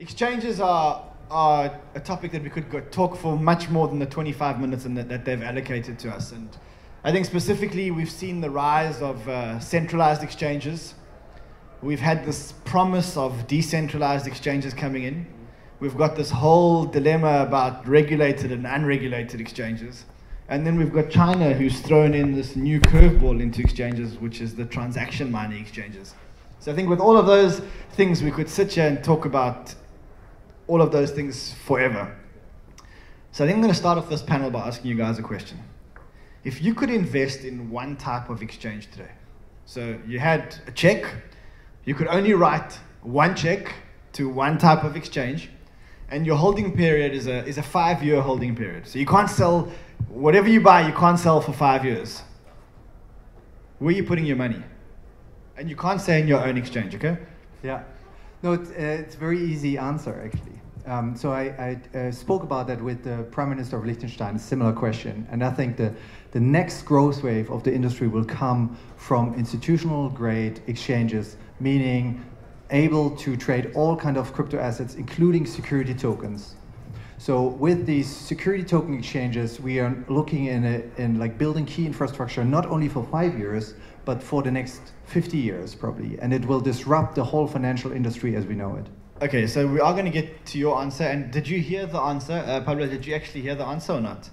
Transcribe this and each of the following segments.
Exchanges are, are a topic that we could go, talk for much more than the 25 minutes in that, that they've allocated to us. And I think specifically we've seen the rise of uh, centralized exchanges. We've had this promise of decentralized exchanges coming in. We've got this whole dilemma about regulated and unregulated exchanges. And then we've got China who's thrown in this new curveball into exchanges, which is the transaction mining exchanges. So I think with all of those things, we could sit here and talk about all of those things forever. So I think I'm going to start off this panel by asking you guys a question. If you could invest in one type of exchange today, so you had a check, you could only write one check to one type of exchange, and your holding period is a, is a five year holding period. So you can't sell whatever you buy, you can't sell for five years. Where are you putting your money? And you can't say in your own exchange, okay? Yeah. No, it's, uh, it's a very easy answer, actually. Um, so I, I uh, spoke about that with the Prime Minister of Liechtenstein, a similar question. And I think the, the next growth wave of the industry will come from institutional grade exchanges, meaning able to trade all kind of crypto assets, including security tokens. So with these security token exchanges, we are looking in, a, in like building key infrastructure not only for five years, but for the next 50 years probably, and it will disrupt the whole financial industry as we know it. Okay, so we are going to get to your answer. And did you hear the answer, uh, Pablo? Did you actually hear the answer or not?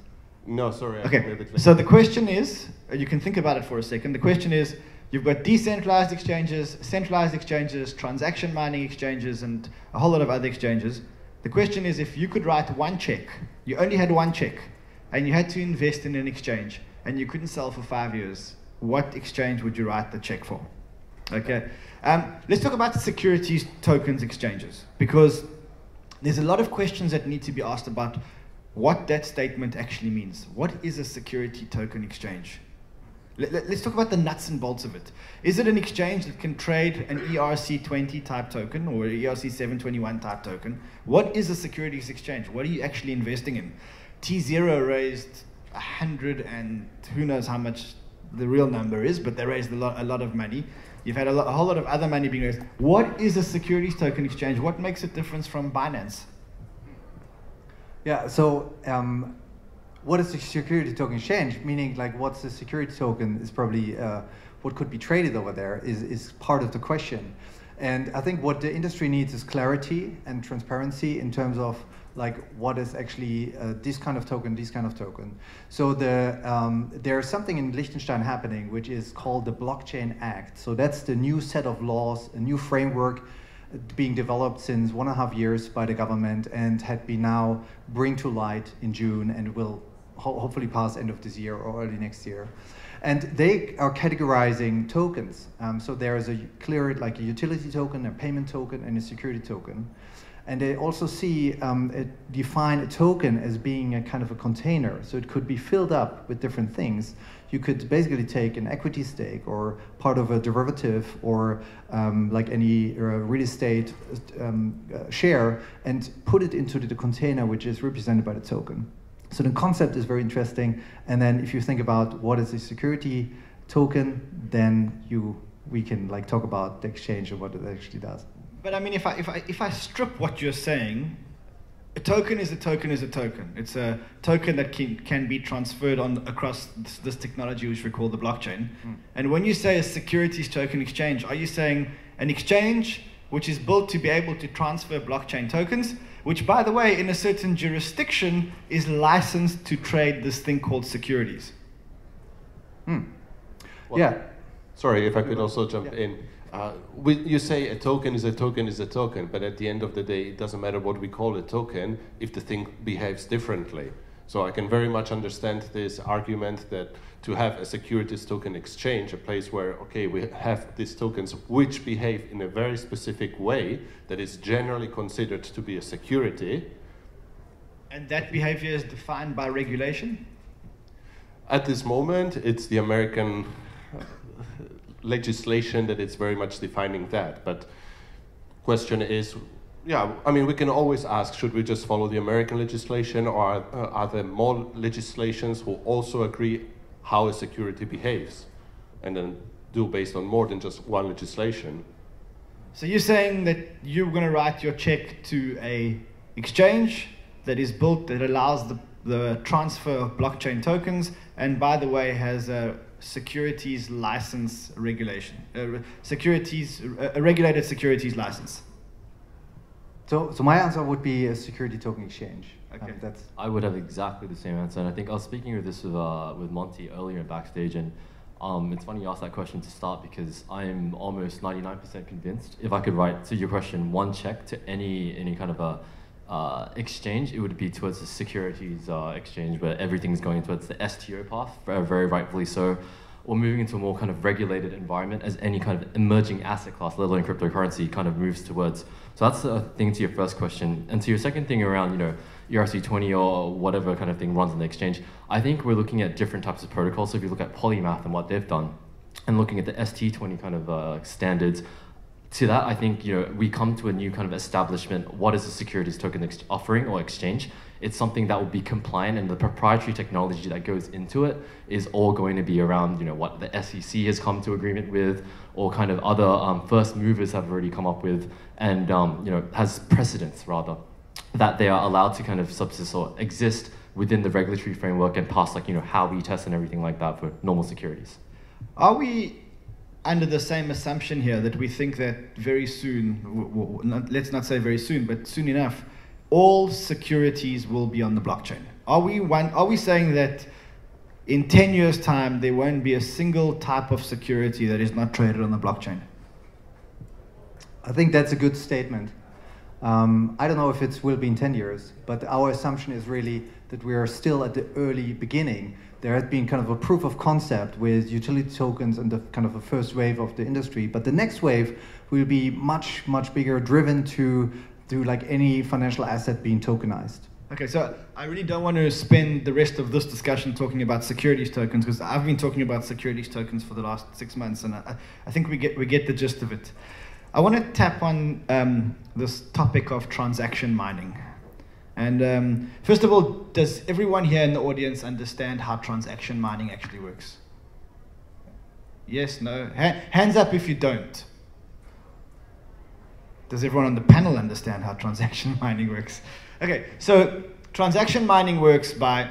No, sorry. Okay. So the question is, uh, you can think about it for a second. The question is, you've got decentralized exchanges, centralized exchanges, transaction mining exchanges, and a whole lot of other exchanges. The question is, if you could write one check, you only had one check, and you had to invest in an exchange, and you couldn't sell for five years, what exchange would you write the check for? Okay. Um, let's talk about securities tokens exchanges because there's a lot of questions that need to be asked about what that statement actually means. What is a security token exchange? Let, us talk about the nuts and bolts of it. Is it an exchange that can trade an ERC20 type token or ERC721 type token? What is a securities exchange? What are you actually investing in? T0 raised 100 and who knows how much the real number is, but they raised a lot, a lot of money. You've had a, lot, a whole lot of other money being raised. What is a securities token exchange? What makes it different from Binance? Yeah, so um, what is a security token exchange? Meaning, like, what's a security token is probably uh, what could be traded over there is, is part of the question. And I think what the industry needs is clarity and transparency in terms of like what is actually uh, this kind of token, this kind of token. So the um, there's something in Liechtenstein happening which is called the Blockchain Act. So that's the new set of laws, a new framework uh, being developed since one and a half years by the government and had been now bring to light in June and will ho hopefully pass end of this year or early next year. And they are categorizing tokens. Um, so there is a clear, like a utility token, a payment token, and a security token. And they also see um, it, define a token as being a kind of a container. So it could be filled up with different things. You could basically take an equity stake or part of a derivative or um, like any uh, real estate um, uh, share and put it into the container which is represented by the token. So the concept is very interesting. And then if you think about what is a security token, then you we can like talk about the exchange and what it actually does. But I mean, if I, if I, if I strip what you're saying, a token is a token is a token. It's a token that can, can be transferred on across this, this technology which we call the blockchain. Mm. And when you say a securities token exchange, are you saying an exchange which is built to be able to transfer blockchain tokens, which by the way, in a certain jurisdiction is licensed to trade this thing called securities? Hmm. Well, yeah. Sorry, if I could also jump yeah. in. Uh, we, you say a token is a token is a token, but at the end of the day, it doesn't matter what we call a token if the thing behaves differently. So I can very much understand this argument that to have a securities token exchange, a place where, okay, we have these tokens which behave in a very specific way that is generally considered to be a security. And that behavior is defined by regulation? At this moment, it's the American legislation that it's very much defining that. But question is, yeah, I mean, we can always ask, should we just follow the American legislation or are, uh, are there more legislations who also agree how a security behaves and then do based on more than just one legislation? So you're saying that you're going to write your check to a exchange that is built that allows the, the transfer of blockchain tokens, and by the way has a securities license regulation, uh, securities a regulated securities license. So, so my answer would be a security token exchange. Okay. Um, that's I would have exactly the same answer, and I think I was speaking with this with uh, with Monty earlier in backstage, and um, it's funny you asked that question to start because I'm almost 99% convinced if I could write to your question one check to any any kind of a uh, exchange, it would be towards the securities uh, exchange where everything's going towards the STO path, very, rightfully so or moving into a more kind of regulated environment as any kind of emerging asset class, let alone cryptocurrency, kind of moves towards. So that's the thing to your first question. And to your second thing around, you know, ERC20 or whatever kind of thing runs on the exchange, I think we're looking at different types of protocols. So if you look at Polymath and what they've done, and looking at the ST20 kind of uh, standards, to that, I think you know we come to a new kind of establishment. What is a securities token ex- offering or exchange? It's something that will be compliant, and the proprietary technology that goes into it is all going to be around you know what the SEC has come to agreement with, or kind of other um, first movers have already come up with, and um, you know has precedence rather that they are allowed to kind of subsist or exist within the regulatory framework and pass like you know Howey tests and everything like that for normal securities. Are we under the same assumption here that we think that very soon, w- w- not, let's not say very soon, but soon enough, all securities will be on the blockchain. Are we, one, are we saying that in 10 years' time there won't be a single type of security that is not traded on the blockchain? I think that's a good statement. Um, I don't know if it will be in 10 years, but our assumption is really that we are still at the early beginning there has been kind of a proof of concept with utility tokens and the kind of a first wave of the industry. But the next wave will be much, much bigger, driven to, do like any financial asset being tokenized. Okay, so I really don't want to spend the rest of this discussion talking about securities tokens because I've been talking about securities tokens for the last six months, and I, I think we get we get the gist of it. I want to tap on um, this topic of transaction mining. And um, first of all, does everyone here in the audience understand how transaction mining actually works? Yes, no? Ha- hands up if you don't. Does everyone on the panel understand how transaction mining works? Okay, so transaction mining works by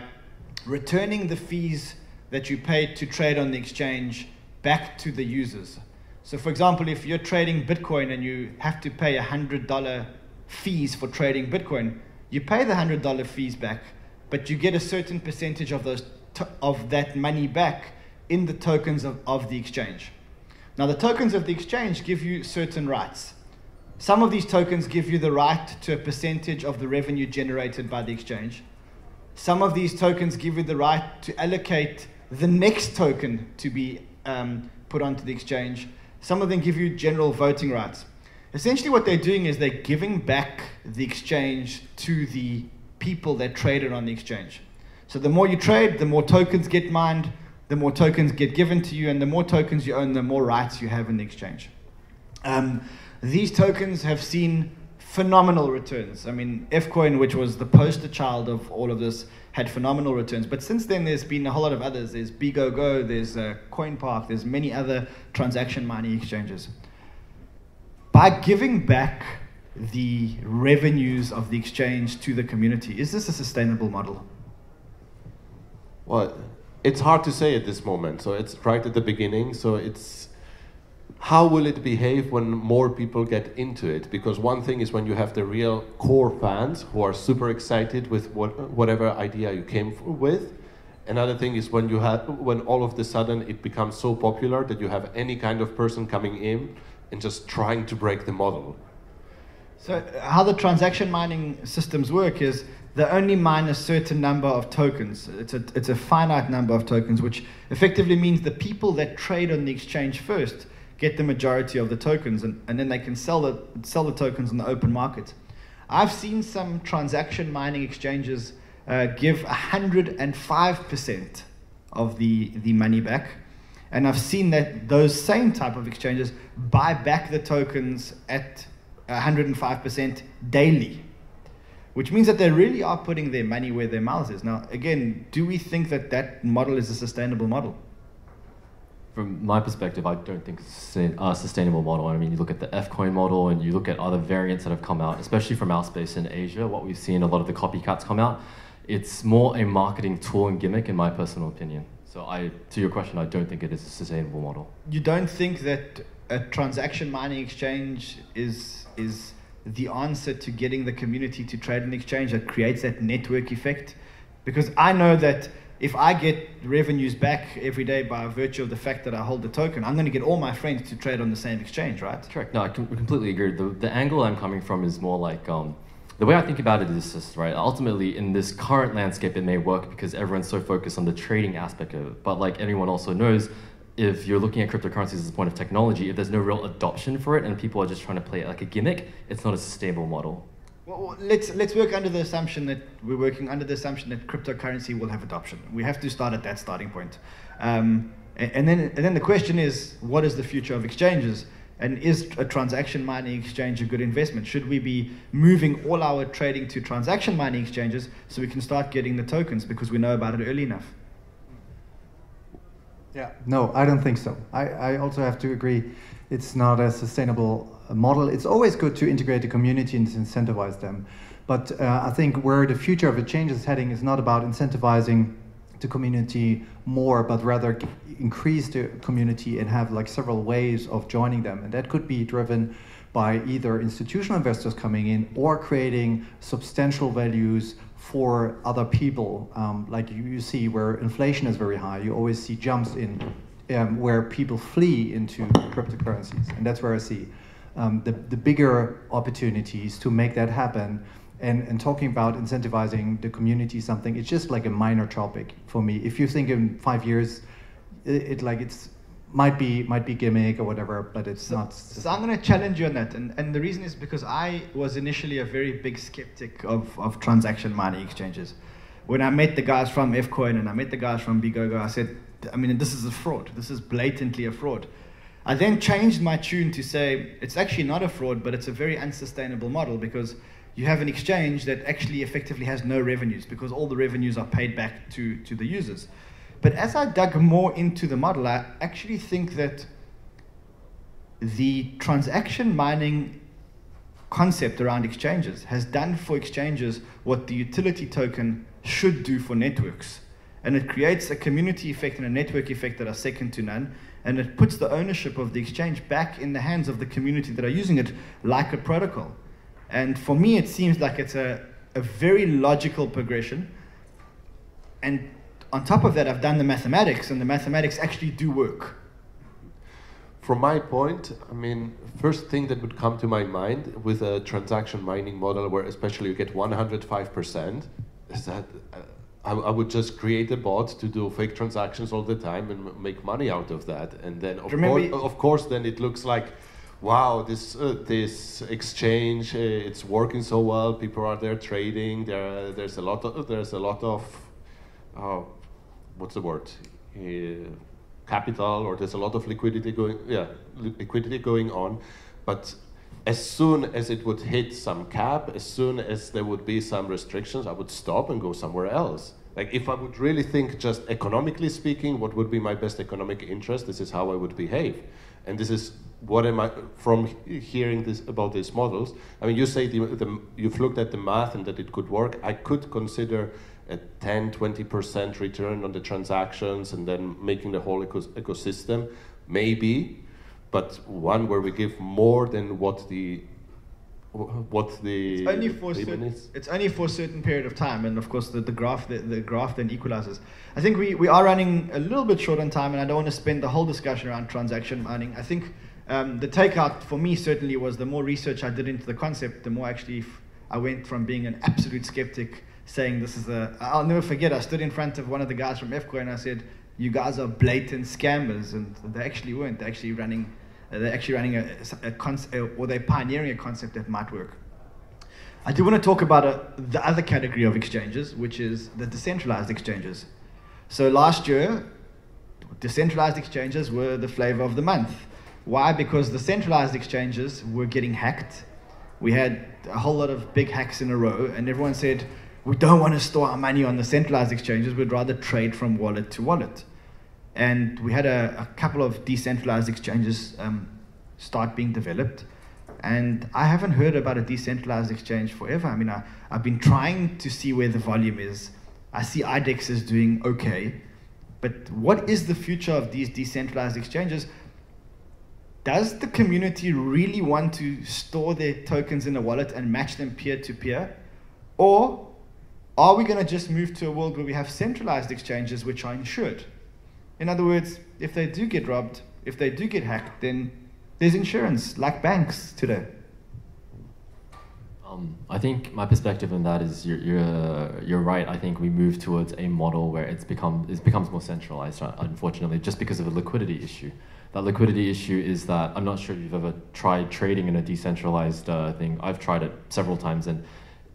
returning the fees that you paid to trade on the exchange back to the users. So, for example, if you're trading Bitcoin and you have to pay $100 fees for trading Bitcoin, you pay the hundred dollar fees back, but you get a certain percentage of those of that money back in the tokens of, of the exchange. Now the tokens of the exchange give you certain rights. Some of these tokens give you the right to a percentage of the revenue generated by the exchange. Some of these tokens give you the right to allocate the next token to be um, put onto the exchange. Some of them give you general voting rights. Essentially, what they're doing is they're giving back the exchange to the people that traded on the exchange. So the more you trade, the more tokens get mined, the more tokens get given to you, and the more tokens you own, the more rights you have in the exchange. Um, these tokens have seen phenomenal returns. I mean, Fcoin, which was the poster child of all of this, had phenomenal returns. But since then, there's been a whole lot of others. There's BGoGo, there's uh, CoinPark, there's many other transaction mining exchanges by giving back the revenues of the exchange to the community, is this a sustainable model? Well, it's hard to say at this moment. So it's right at the beginning. So it's how will it behave when more people get into it? Because one thing is when you have the real core fans who are super excited with what, whatever idea you came with. Another thing is when you have when all of the sudden it becomes so popular that you have any kind of person coming in and just trying to break the model. So, uh, how the transaction mining systems work is they only mine a certain number of tokens. It's a, it's a finite number of tokens, which effectively means the people that trade on the exchange first get the majority of the tokens, and, and then they can sell the, sell the tokens in the open market. I've seen some transaction mining exchanges uh, give 105% of the, the money back and I've seen that those same type of exchanges buy back the tokens at 105% daily, which means that they really are putting their money where their mouth is. Now, again, do we think that that model is a sustainable model? From my perspective, I don't think it's a sustainable model. I mean, you look at the Fcoin model and you look at other variants that have come out, especially from our space in Asia, what we've seen a lot of the copycats come out. It's more a marketing tool and gimmick, in my personal opinion. So, I, to your question, I don't think it is a sustainable model. You don't think that a transaction mining exchange is is the answer to getting the community to trade an exchange that creates that network effect? Because I know that if I get revenues back every day by virtue of the fact that I hold the token, I'm going to get all my friends to trade on the same exchange, right? Correct. No, I completely agree. The, the angle I'm coming from is more like um, the way I think about it is this, right? Ultimately, in this current landscape, it may work because everyone's so focused on the trading aspect of it. But like anyone also knows, if you're looking at cryptocurrencies as a point of technology, if there's no real adoption for it and people are just trying to play it like a gimmick, it's not a sustainable model. Well, let's let's work under the assumption that we're working under the assumption that cryptocurrency will have adoption. We have to start at that starting point, um, and, and, then and then the question is, what is the future of exchanges? And is a transaction mining exchange a good investment? Should we be moving all our trading to transaction mining exchanges so we can start getting the tokens because we know about it early enough? Yeah, no, I don't think so. I, I also have to agree it's not a sustainable model. It's always good to integrate the community and incentivize them. But uh, I think where the future of a change is heading is not about incentivizing the community more, but rather increase the community and have like several ways of joining them. And that could be driven by either institutional investors coming in or creating substantial values for other people. Um, like you, you, see where inflation is very high, you always see jumps in um, where people flee into cryptocurrencies. And that's where I see um, the, the bigger opportunities to make that happen. And, and talking about incentivizing the community something, it's just like a minor topic for me. If you think in five years, it, it like it's might be might be gimmick or whatever, but it's so, not. So I'm going to challenge you on that, and and the reason is because I was initially a very big skeptic of of transaction mining exchanges. When I met the guys from Fcoin and I met the guys from BGoGo, I said, I mean, this is a fraud. This is blatantly a fraud. I then changed my tune to say it's actually not a fraud, but it's a very unsustainable model because you have an exchange that actually effectively has no revenues because all the revenues are paid back to, to the users. But as I dug more into the model, I actually think that the transaction mining concept around exchanges has done for exchanges what the utility token should do for networks. And it creates a community effect and a network effect that are second to none. And it puts the ownership of the exchange back in the hands of the community that are using it like a protocol. And for me, it seems like it's a, a very logical progression. And on top of that, I've done the mathematics, and the mathematics actually do work. From my point, I mean, first thing that would come to my mind with a transaction mining model where especially you get 105% is that uh, I, I, would just create a bot to do fake transactions all the time and make money out of that. And then, of, course, of course, then it looks like, wow, this uh, this exchange, uh, it's working so well. People are there trading. There, there's a lot of there's a lot of uh, what's the word? Uh, capital or there's a lot of liquidity going yeah liquidity going on but as soon as it would hit some cap as soon as there would be some restrictions i would stop and go somewhere else. Like if i would really think just economically speaking what would be my best economic interest this is how i would behave. And this is what am i from hearing this about these models i mean you say the, the, you've looked at the math and that it could work. I could consider a 10 20% return on the transactions and then making the whole ecos- ecosystem. Maybe but one where we give more than what the what the it's only for certain, is. it's only for a certain period of time and of course the, the graph the, the graph then equalizes i think we, we are running a little bit short on time and i don't want to spend the whole discussion around transaction mining i think um, the takeout for me certainly was the more research i did into the concept the more actually f- I went from being an absolute skeptic saying this is a. I'll never forget. I stood in front of one of the guys from FCO and I said, "You guys are blatant scammers," and they actually weren't. They're actually running. Uh, they're actually running a, a concept, or they're pioneering a concept that might work. I do want to talk about a, uh, the other category of exchanges, which is the decentralized exchanges. So last year, decentralized exchanges were the flavor of the month. Why? Because the centralized exchanges were getting hacked. We had a whole lot of big hacks in a row, and everyone said, we don't want to store our money on the centralized exchanges. We'd rather trade from wallet to wallet. And we had a, a couple of decentralized exchanges um, start being developed. And I haven't heard about a decentralized exchange forever. I mean, I, I've been trying to see where the volume is. I see IDEX is doing okay. But what is the future of these decentralized exchanges? Does the community really want to store their tokens in a wallet and match them peer to peer? Or are we going to just move to a world where we have centralized exchanges which are insured? In other words, if they do get robbed, if they do get hacked, then there's insurance, like banks today. Um, I think my perspective on that is you're, you're, you're right. I think we move towards a model where it's become, it becomes more centralized, unfortunately, just because of a liquidity issue. That liquidity issue is that I'm not sure if you've ever tried trading in a decentralized uh, thing. I've tried it several times, and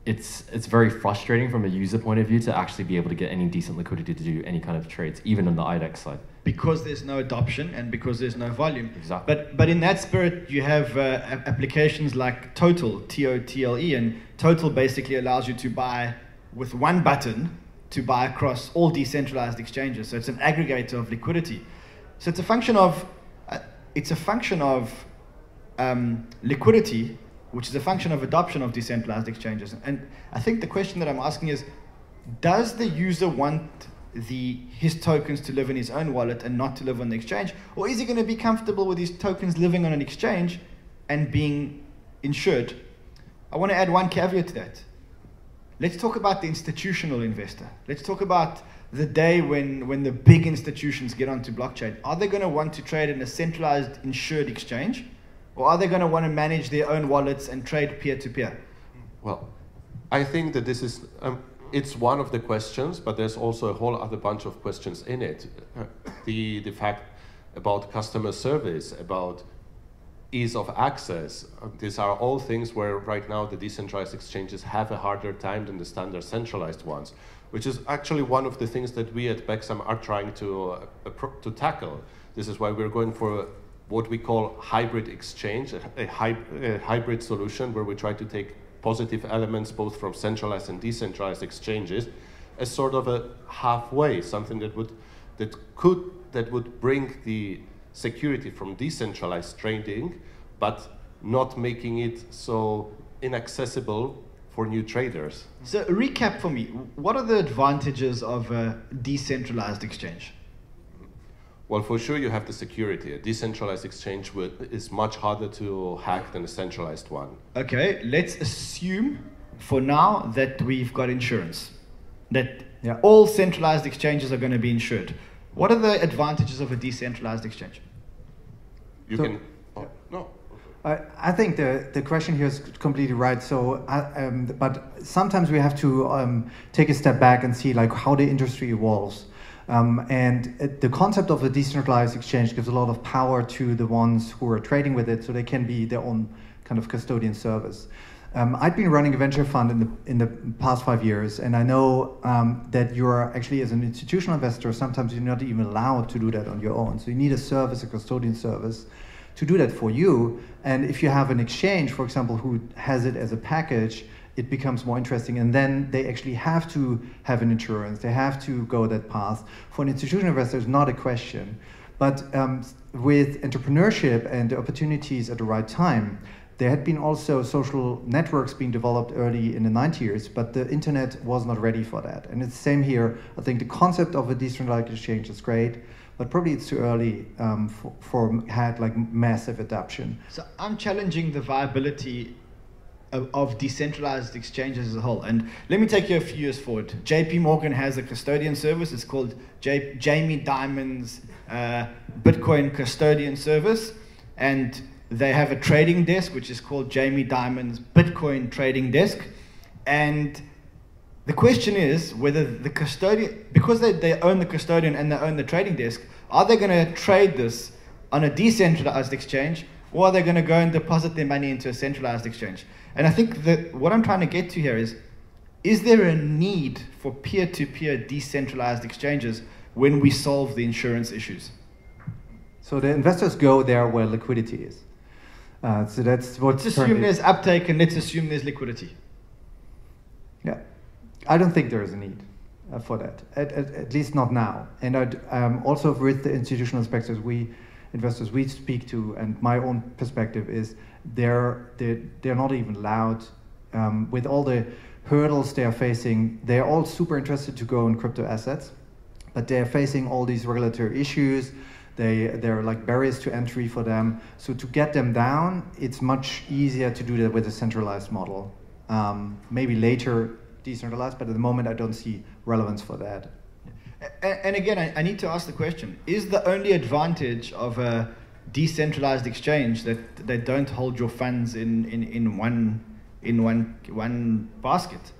it's it's very frustrating from a user point of view to actually be able to get any decent liquidity to do any kind of trades, even on the IDEX side. Because there's no adoption and because there's no volume. Exactly. But but in that spirit, you have uh, applications like Totle T O T L E, and Totle basically allows you to buy with one button to buy across all decentralized exchanges. So it's an aggregator of liquidity. So it's a function of uh, it's a function of um, liquidity which is a function of adoption of decentralized exchanges. And I think the question that I'm asking is, does the user want the his tokens to live in his own wallet and not to live on the exchange? Or is he going to be comfortable with his tokens living on an exchange and being insured? I want to add one caveat to that. Let's talk about the institutional investor. Let's talk about the day when, when the big institutions get onto blockchain. Are they going to want to trade in a centralized insured exchange? Or are they going to want to manage their own wallets and trade peer to peer? Well, I think that this is um, it's one of the questions, but there's also a whole other bunch of questions in it. Uh, the the fact about customer service, about ease of access. Uh, these are all things where right now the decentralized exchanges have a harder time than the standard centralized ones, which is actually one of the things that we at Bexam are trying to uh, to tackle. This is why we're going for what we call hybrid exchange, a, hy a, hybrid solution where we try to take positive elements both from centralized and decentralized exchanges as sort of a halfway, something that would that could that would bring the security from decentralized trading, but not making it so inaccessible for new traders. So recap for me, what are the advantages of a decentralized exchange? Well, for sure, you have the security. A decentralized exchange is much harder to hack than a centralized one. Okay, let's assume for now that we've got insurance, that yeah. all centralized exchanges are going to be insured. What are the advantages of a decentralized exchange? You so, can. Oh, no. I, I think the, the question here is completely right. So, um, but sometimes we have to um, take a step back and see like how the industry evolves. Um, and the concept of a decentralized exchange gives a lot of power to the ones who are trading with it, so they can be their own kind of custodian service. Um, I've been running a venture fund in the in the past five years, and I know um, that you're actually, as an institutional investor, sometimes you're not even allowed to do that on your own. So you need a service, a custodian service, to do that for you. And if you have an exchange, for example, who has it as a package, it becomes more interesting. And then they actually have to have an insurance, they have to go that path. For an institutional investor, it's not a question. But um, with entrepreneurship and the opportunities at the right time, there had been also social networks being developed early in the 90s, but the internet was not ready for that. And it's the same here. I think the concept of a decentralized exchange is great, but probably it's too early um, for, for had like massive adoption. So I'm challenging the viability of, decentralized exchanges as a whole. And let me take you a few years forward. JP Morgan has a custodian service. It's called J- Jamie Dimon's uh, Bitcoin Custodian Service. And they have a trading desk, which is called Jamie Dimon's Bitcoin Trading Desk. And the question is whether the custodian, because they, they own the custodian and they own the trading desk, are they going to trade this on a decentralized exchange or are they going to go and deposit their money into a centralized exchange? And I think that what I'm trying to get to here is is there a need for peer to peer decentralized exchanges when we solve the insurance issues? So the investors go there where liquidity is. Uh, so that's what. Let's assume there's uptake and let's assume there's liquidity. Yeah, I don't think there is a need. uh, for that. At, at, at, least not now. And I'd, um, also with the institutional investors we investors we speak to, and my own perspective is they're they're, they're not even allowed um, with all the hurdles they are facing. They're all super interested to go in crypto assets, but they're facing all these regulatory issues. They, they're like barriers to entry for them. So to get them down, it's much easier to do that with a centralized model. Um, maybe later decentralized, but at the moment I don't see relevance for that. And, again, I, need to ask the question: Is the only advantage of a decentralized exchange that they don't hold your funds in, in, in one in one one basket?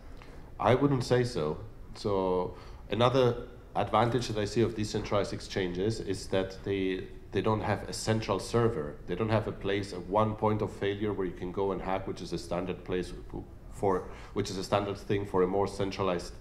I wouldn't say so. So another advantage that I see of decentralized exchanges is that they they don't have a central server. They don't have a place, a one point of failure where you can go and hack, which is a standard place for, which is a standard thing for a more centralized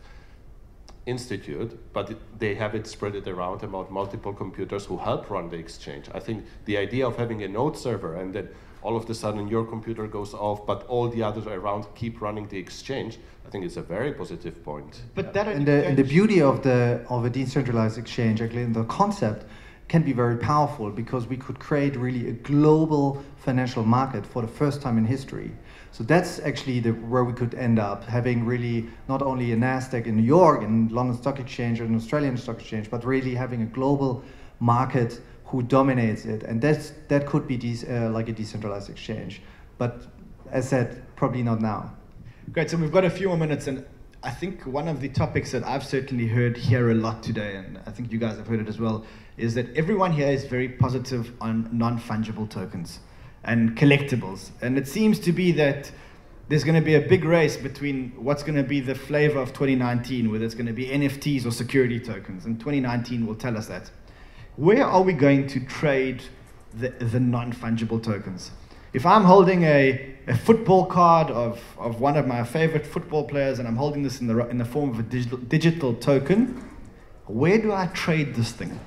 institute, but they have it spread it around about multiple computers who help run the exchange. I think the idea of having a node server and then all of a sudden your computer goes off, but all the others around keep running the exchange, I think it's a very positive point. But that and the, and the beauty of the of a decentralized exchange, actually, in the concept, can be very powerful because we could create really a global financial market for the first time in history. So that's actually the, where we could end up having really not only a Nasdaq in New York and London Stock Exchange or an Australian Stock Exchange, but really having a global market who dominates it, and that's that could be uh, like a decentralized exchange. But as said, probably not now. Great. So we've got a few more minutes, and I think one of the topics that I've certainly heard here a lot today, and I think you guys have heard it as well, is that everyone here is very positive on non-fungible tokens and collectibles, and it seems to be that there's going to be a big race between what's going to be the flavor of 2019, whether it's going to be NFTs or security tokens, and 2019 will tell us that. Where are we going to trade the, the non fungible tokens? If I'm holding a, a football card of, of one of my favorite football players and I'm holding this in the, in the form of a digital, digital token, where do I trade this thing?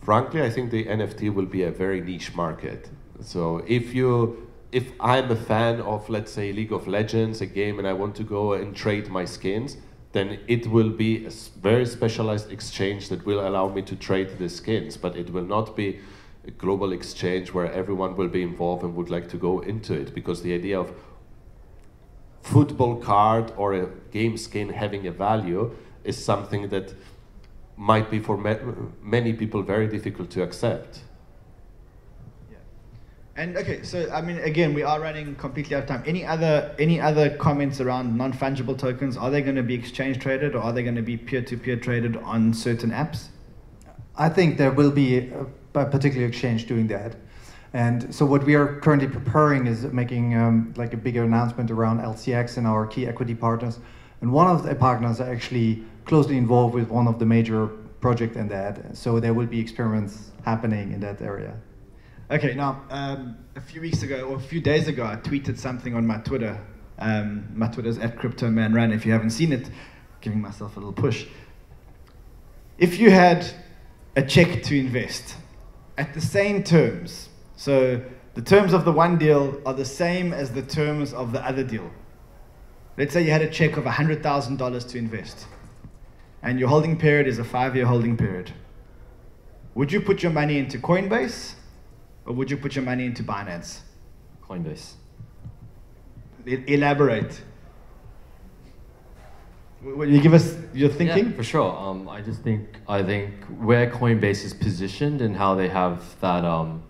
Frankly, I think the NFT will be a very niche market. So if you if I'm a fan of let's say League of Legends, a game, and I want to go and trade my skins, then it will be a very specialized exchange that will allow me to trade the skins, but it will not be a global exchange where everyone will be involved and would like to go into it because the idea of football card or a game skin having a value is something that might be for many people very difficult to accept. Yeah. And okay, so I mean, again, we are running completely out of time. Any other any other comments around non fungible tokens? Are they going to be exchange traded, or are they going to be peer to peer traded on certain apps? I think there will be uh, a particular exchange doing that. And so what we are currently preparing is making um, like a bigger announcement around LCX and our key equity partners. And one of the partners are actually closely involved with one of the major project in that. So there will be experiments happening in that area. Okay, now, um, a few weeks ago, or a few days ago, I tweeted something on my Twitter. Um, my Twitter's at crypto man CryptoManRan. If you haven't seen it, giving myself a little push. If you had a check to invest at the same terms, so the terms of the one deal are the same as the terms of the other deal. Let's say you had a check of $100,000 to invest, and your holding period is a five year holding period. Would you put your money into Coinbase or would you put your money into Binance? Coinbase. elaborate. Will you give us your thinking? Yeah, for sure. Um, I just think I think where Coinbase is positioned and how they have that. Um,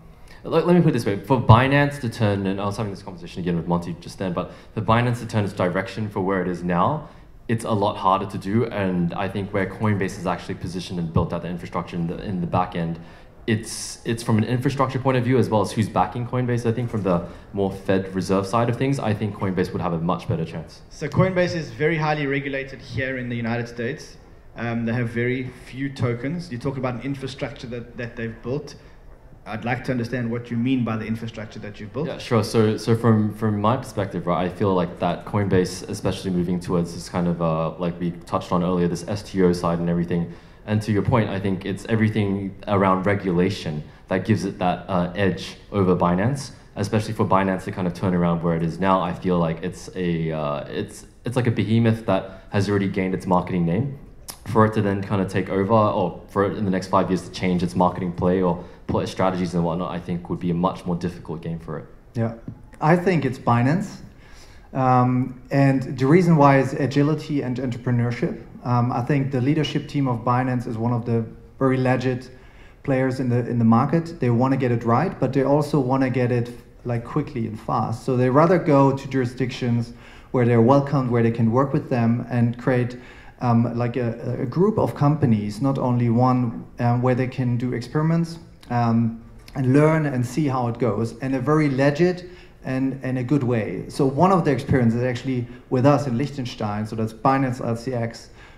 let, let, me put it this way: for Binance to turn, and I was having this conversation again with Monty just then, but for Binance to turn its direction for where it is now, it's a lot harder to do. And I think where Coinbase is actually positioned and built out the infrastructure in the in the back end it's it's from an infrastructure point of view as well as who's backing Coinbase. I think from the more Fed Reserve side of things, I think Coinbase would have a much better chance. So Coinbase is very highly regulated here in the United States. Um, they have very few tokens. You talk about an infrastructure that, that they've built. I'd like to understand what you mean by the infrastructure that you've built. Yeah, sure. So, so from from my perspective, right, I feel like that Coinbase, especially moving towards this kind of uh, like we touched on earlier, this STO side and everything and to your point, I think it's everything around regulation that gives it that uh, edge over Binance, especially for Binance to kind of turn around where it is now. I feel like it's a uh, it's it's like a behemoth that has already gained its marketing name, for it to then kind of take over, or for it in the next five years to change its marketing play or put its strategies and whatnot, I think would be a much more difficult game for it. Yeah, I think it's Binance. Um, and the reason why is agility and entrepreneurship. Um, I think the leadership team of Binance is one of the very legit players in the in the market. They want to get it right, but they also want to get it like quickly and fast. So they rather go to jurisdictions where they're welcomed, where they can work with them and create um, like a, a, group of companies, not only one, um, where they can do experiments um, and learn and see how it goes in a very legit and in a good way. So one of the experiences actually with us in Liechtenstein, so that's Binance uh,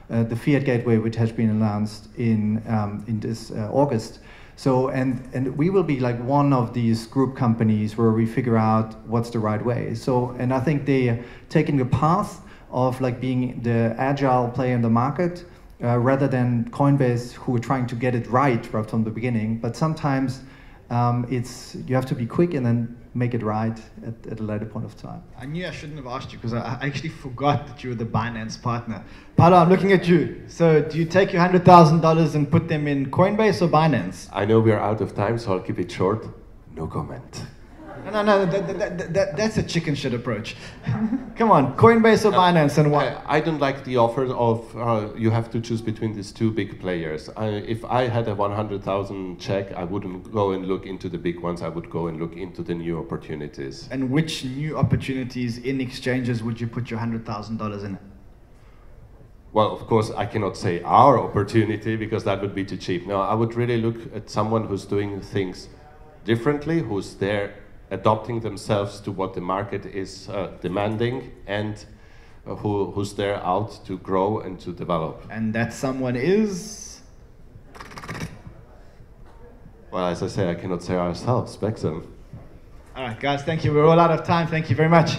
the fiat gateway which has been announced in, um, in this uh, August. So, and, and we will be like one of these group companies where we figure out what's the right way. So, and I think they're taking the path of like being the agile player in the market uh, rather than Coinbase who are trying to get it right right from the beginning. But sometimes um, it's you have to be quick and then make it right at, at a later point of time. I knew I shouldn't have asked you because I, I, actually forgot that you were the Binance partner. Paulo, I'm looking at you. So do you take your $100,000 and put them in Coinbase or Binance? I know we're out of time, so I'll keep it short. No comment. No, no, no, that, that, that, that's a chicken shit approach. Come on, Coinbase or Binance and what? I, I don't like the offer of uh, you have to choose between these two big players. I, if I had a 100,000 check, I wouldn't go and look into the big ones. I would go and look into the new opportunities. And which new opportunities in exchanges would you put your $100,000 in? Well, of course, I cannot say our opportunity because that would be too cheap. No, I would really look at someone who's doing things differently, who's there adopting themselves to what the market is uh, demanding and uh, who, who's there out to grow and to develop. And that someone is? Well, as I say, I cannot say ourselves, Bexam. All right, guys, thank you. We're all out of time. Thank you very much.